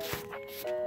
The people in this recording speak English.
Bye.